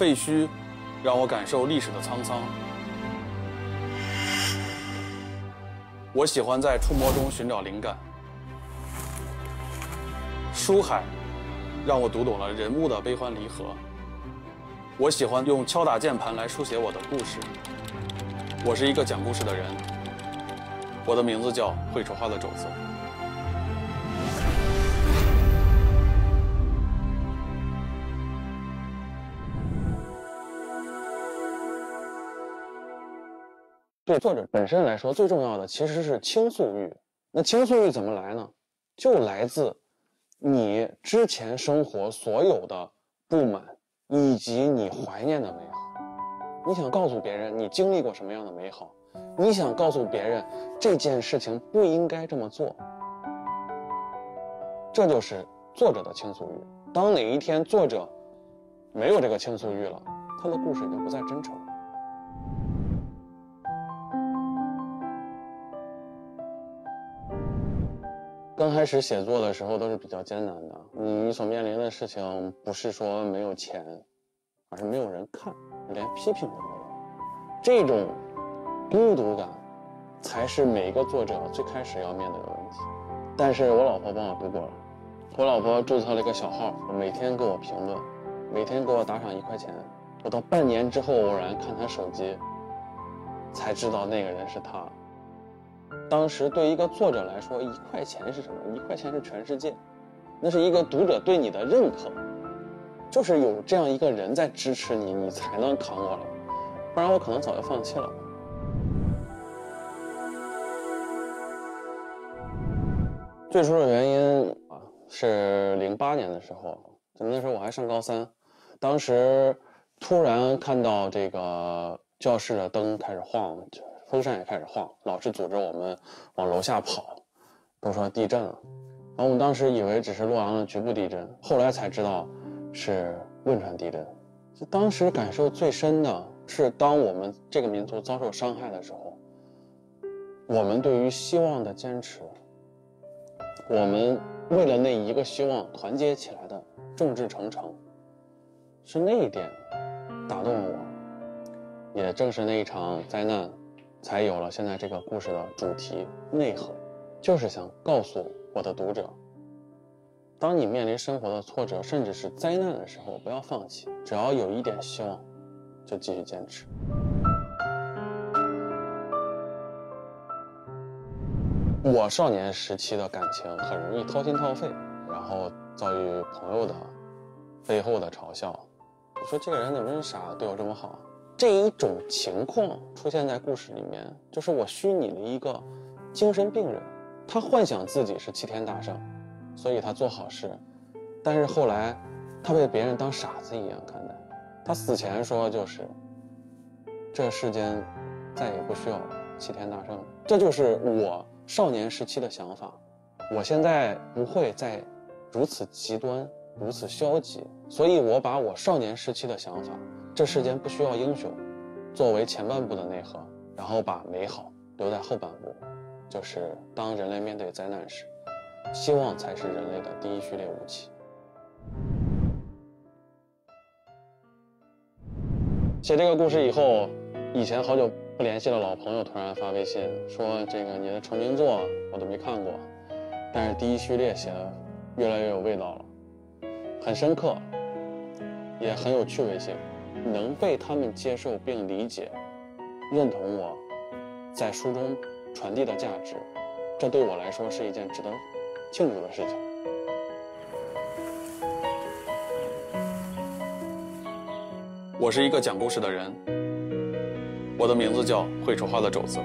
废墟让我感受历史的沧桑。我喜欢在触摸中寻找灵感。书海让我读懂了人物的悲欢离合。我喜欢用敲打键盘来书写我的故事。我是一个讲故事的人。我的名字叫会说话的肘子。对作者本身来说，最重要的其实是倾诉欲。那倾诉欲怎么来呢？就来自你之前生活所有的不满，以及你怀念的美好。你想告诉别人你经历过什么样的美好，你想告诉别人这件事情不应该这么做。这就是作者的倾诉欲。当哪一天作者没有这个倾诉欲了，他的故事也就不再真诚。刚开始写作的时候都是比较艰难的，你所面临的事情不是说没有钱，而是没有人看，连批评都没有。这种孤独感，才是每一个作者最开始要面对的问题。但是我老婆帮我度过了，我老婆注册了一个小号，每天给我评论，每天给我打赏一块钱。我到半年之后偶然看她手机，才知道那个人是她。当时对一个作者来说，一块钱是什么？一块钱是全世界，那是一个读者对你的认可，就是有这样一个人在支持你，你才能扛过来，不然我可能早就放弃了。最初的原因啊，是零八年的时候，那时候我还上高三，当时突然看到这个教室的灯开始晃。风扇也开始晃，老师组织我们往楼下跑，都说地震了。然后我们当时以为只是洛阳的局部地震，后来才知道是汶川地震。就当时感受最深的是，当我们这个民族遭受伤害的时候，我们对于希望的坚持，我们为了那一个希望团结起来的众志成城，是那一点打动了我。也正是那一场灾难。才有了现在这个故事的主题内核，就是想告诉我的读者：当你面临生活的挫折，甚至是灾难的时候，不要放弃，只要有一点希望，就继续坚持。我少年时期的感情很容易掏心掏肺，然后遭遇朋友的背后的嘲笑，你说这个人怎么这么傻，对我这么好？这一种情况出现在故事里面，就是我虚拟的一个精神病人，他幻想自己是齐天大圣，所以他做好事，但是后来他被别人当傻子一样看待。他死前说就是这世间再也不需要齐天大圣，这就是我少年时期的想法。我现在不会再如此极端、如此消极，所以我把我少年时期的想法。这世间不需要英雄，作为前半部的内核，然后把美好留在后半部，就是当人类面对灾难时，希望才是人类的第一序列武器。写这个故事以后，以前好久不联系的老朋友突然发微信说：“这个你的成名作我都没看过，但是第一序列写的越来越有味道了，很深刻，也很有趣味性。”能被他们接受并理解、认同我在书中传递的价值，这对我来说是一件值得庆祝的事情。我是一个讲故事的人，我的名字叫会说话的肘子。